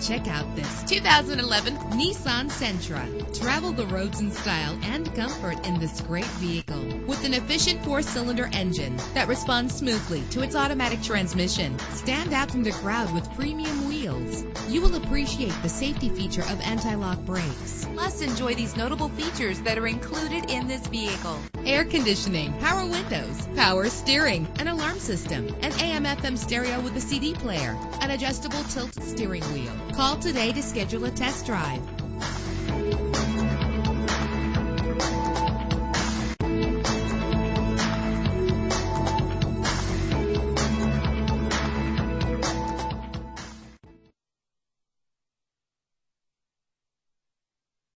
Check out this 2011 Nissan Sentra. Travel the roads in style and comfort in this great vehicle with an efficient four-cylinder engine that responds smoothly to its automatic transmission. Stand out from the crowd with premium wheels. You will appreciate the safety feature of anti-lock brakes. Plus, enjoy these notable features that are included in this vehicle. Air conditioning, power windows, power steering, an alarm system, an AM FM stereo with a CD player, an adjustable tilt steering wheel. Call today to schedule a test drive.